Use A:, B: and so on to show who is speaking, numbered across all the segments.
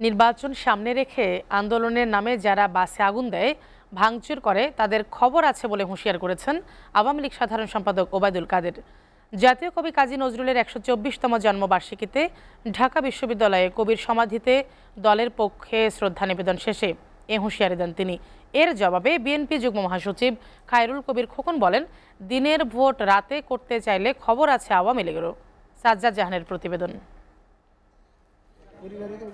A: নির্বাচন সামনে রেখে আন্দোলনের নামে যারা বাসে আগুন দেয়, ভাঙচুর করে, তাদের খবর আছে বলে হুঁশিয়ার করেছেন আওয়ামী লীগ সাধারণ সম্পাদক ওবায়দুল কাদের। জাতীয় কবি কাজী নজরুলের একশো চব্বিশতম জন্মবার্ষিকীতে ঢাকা বিশ্ববিদ্যালয়ে কবির সমাধিতে দলের পক্ষে শ্রদ্ধা নিবেদন শেষে এ হুঁশিয়ারি দেন তিনি। এর জবাবে বিএনপি যুগ্ম মহাসচিব খায়রুল কবির খোকন বলেন, দিনের ভোট রাতে করতে চাইলে খবর আছে আওয়ামী লীগেরও। সাজ্জাদ জাহানের প্রতিবেদন।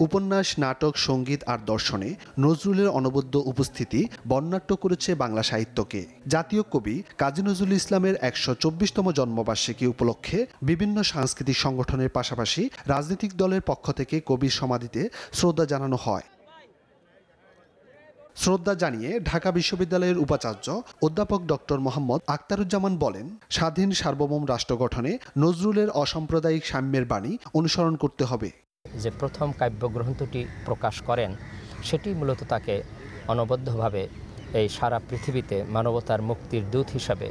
B: উপন্যাস, নাটক, সংগীত আর দর্শনে নজরুলের অনবদ্য উপস্থিতি বর্ণাঢ্য করেছে বাংলা সাহিত্যকে। জাতীয় কবি কাজী নজরুল ইসলামের একশো চব্বিশতম জন্মবার্ষিকী উপলক্ষে বিভিন্ন সাংস্কৃতিক সংগঠনের পাশাপাশি রাজনৈতিক দলের পক্ষ থেকে কবির সমাধিতে শ্রদ্ধা জানানো হয়। শ্রদ্ধা জানিয়ে ঢাকা বিশ্ববিদ্যালয়ের উপাচার্য অধ্যাপক ডক্টর মোহাম্মদ আক্তারুজ্জামান বলেন, স্বাধীন সার্বভৌম রাষ্ট্র গঠনে নজরুলের অসাম্প্রদায়িক সাম্যের বাণী অনুসরণ করতে হবে।
C: যে প্রথম কাব্যগ্রন্থটি প্রকাশ করেন সেটি মূলত তাকে অনবদ্যভাবে এই সারা পৃথিবীতে মানবতার মুক্তির দূত হিসাবে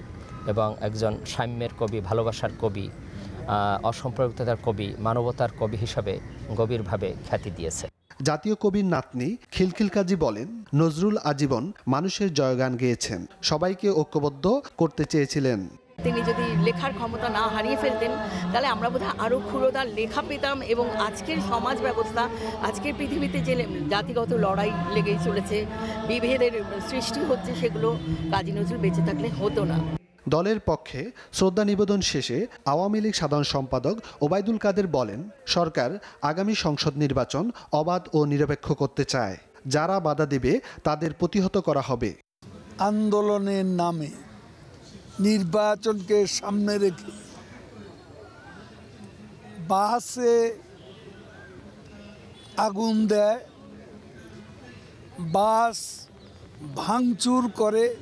C: এবং একজন সাম্যের কবি ভালোবাসার কবি আহ, অসাম্প্রদায়িকতার কবি মানবতার কবি হিসাবে গভীরভাবে খ্যাতি দিয়েছে।
B: জাতীয় কবির নাতনি খিলখিল কাজী বলেন নজরুল আজীবন মানুষের জয়গান গেয়েছেন। সবাইকে ঐক্যবদ্ধ করতে চেয়েছিলেন।
D: তিনি যদি লেখার ক্ষমতা না হারিয়ে ফেলতেন তাহলে আমরা বোধহয় আরও ক্ষুরোদার লেখা পেতাম এবং আজকের সমাজ ব্যবস্থা আজকের পৃথিবীতে যে জাতিগত লড়াই লেগেই চলেছে বিভেদের সৃষ্টি হচ্ছে সেগুলো কাজী নজরুল বেঁচে থাকলে হতো না।
B: দলের পক্ষে শ্রদ্ধা নিবেদন শেষে আওয়ামী লীগ সাধারণ সম্পাদক ওবায়দুল কাদের বলেন সরকার আগামী সংসদ নির্বাচন অবাধ ও নিরপেক্ষ করতে চায়। যারা বাধা দেবে তাদের প্রতিহত করা হবে।
E: আন্দোলনের নামে নির্বাচনকে সামনে রেখে বাসে আগুন দেয়, বাস ভাঙচুর করে।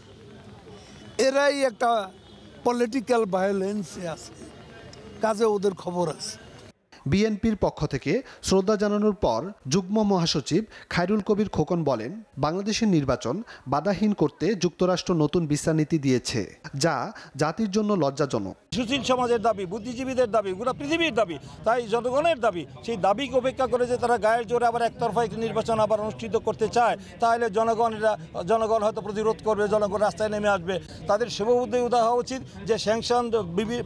E: এরাই একটা পলিটিক্যাল ভায়োলেন্সে আছে। কাজে ওদের খবর আছে।
B: বিএনপির পক্ষ থেকে শ্রদ্ধা জানানোর পর যুগ্ম মহাসচিব খায়রুল কবির খোকন বলেন, বাংলাদেশের নির্বাচন বাধাহীন করতে যুক্তরাষ্ট্র নতুন বিচার নীতি দিয়েছে, যা জাতির জন্য লজ্জাজনক।
F: সুশীল সমাজের দাবি, বুদ্ধিজীবীদের দাবি, গোটা পৃথিবীর দাবি, তাই জনগণের দাবি, সেই দাবিকে উপেক্ষা করে যে তারা গায়ের জোরে আবার একতরফা একটি নির্বাচন আবার অনুষ্ঠিত করতে চায়, তাহলে জনগণেরা জনগণ হয়তো প্রতিরোধ করবে, জনগণ রাস্তায় নেমে আসবে। তাদের শুভবুদ্ধি উদা হওয়া উচিত যে স্যাংশন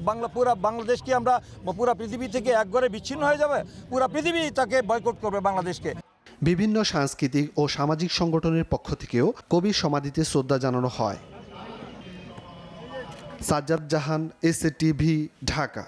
F: বাংলা, পুরা বাংলাদেশকে আমরা, পুরা পৃথিবী থেকে একবারে বিচ্ছিন্ন হয়ে যাবে। পুরা পৃথিবী তাকে বয়কট করবে বাংলাদেশকে।
B: বিভিন্ন সাংস্কৃতিক ও সামাজিক সংগঠনের পক্ষ থেকেও কবির সমাধিতে শ্রদ্ধা জানানো হয়। Sajjad Jahan S TV Dhaka.